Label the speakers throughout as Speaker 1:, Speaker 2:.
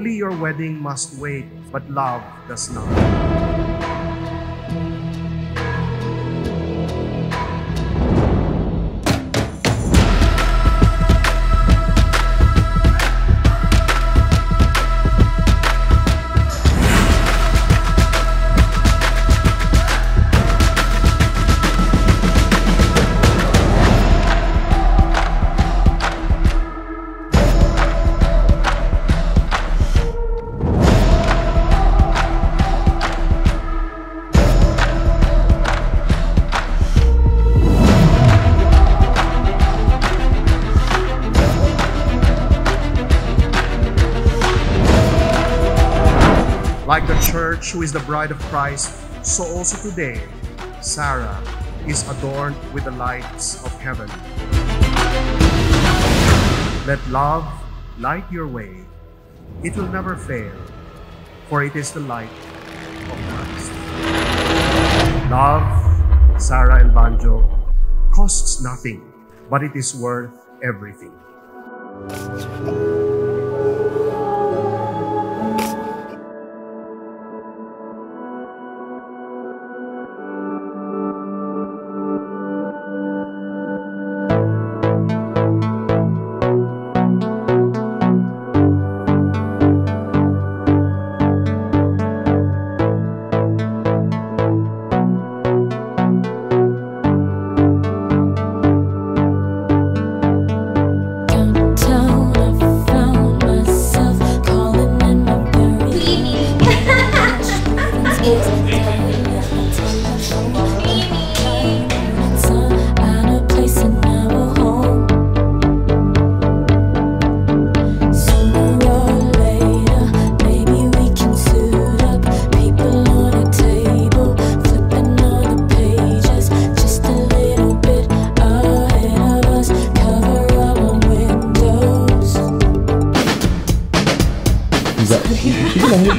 Speaker 1: Only your wedding must wait, but love does not. Like the church who is the bride of Christ, so also today, Sarah is adorned with the lights of heaven. Let love light your way. It will never fail, for it is the light of Christ. Love, Sarah and Banjo, costs nothing, but it is worth everything.
Speaker 2: Sige lang yun.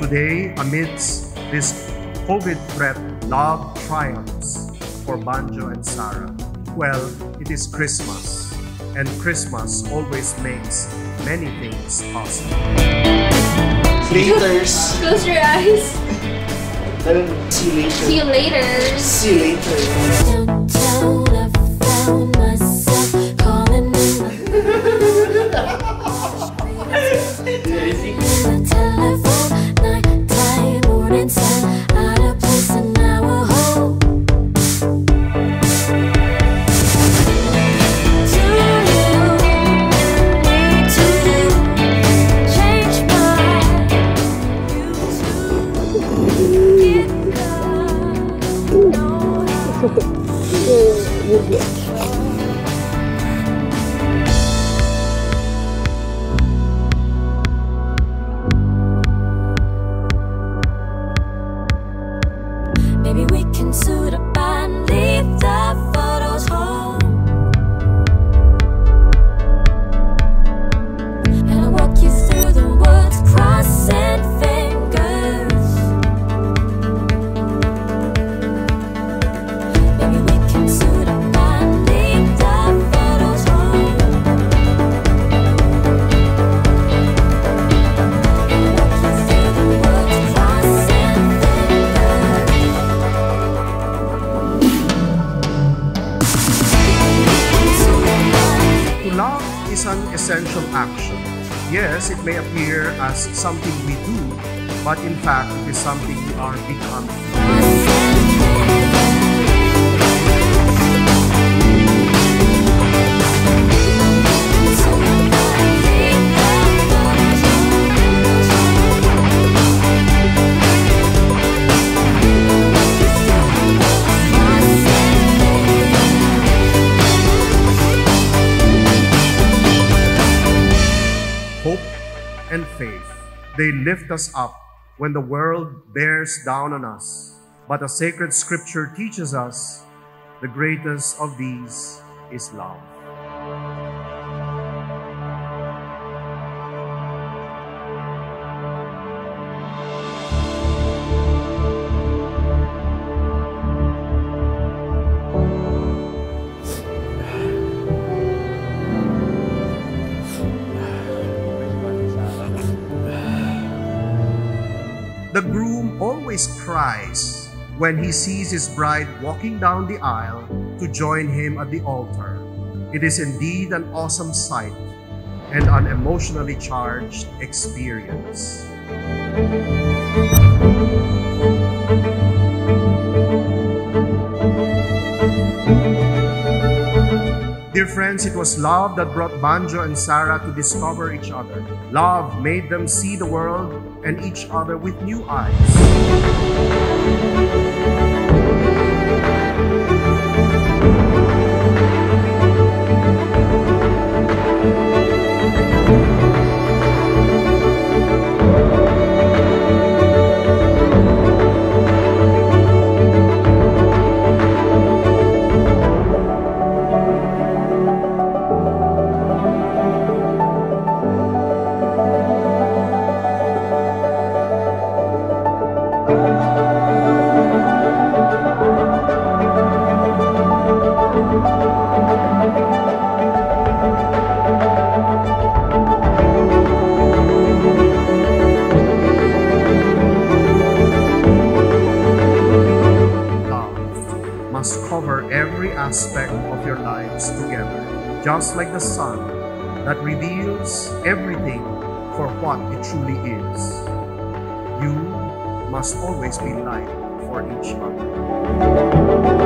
Speaker 1: Today, amidst this COVID threat, love triumphs for Banjo and Sarah. Well, it is Christmas, and Christmas always makes many things possible.
Speaker 2: Laters.
Speaker 3: Close your eyes.
Speaker 2: Then, see you later.
Speaker 3: See you
Speaker 2: later.
Speaker 3: later.
Speaker 2: See you later.
Speaker 4: Maybe we can suit
Speaker 1: essential action. Yes, it may appear as something we do, but in fact, it is something we are becoming. They lift us up when the world bears down on us. But the sacred scripture teaches us the greatest of these is love. The groom always cries when he sees his bride walking down the aisle to join him at the altar. It is indeed an awesome sight and an emotionally charged experience. Dear friends, it was love that brought Banjo and Sarah to discover each other. Love made them see the world and each other with new eyes. Aspect of your lives together, just like the sun that reveals everything for what it truly is. You must always be light for each other.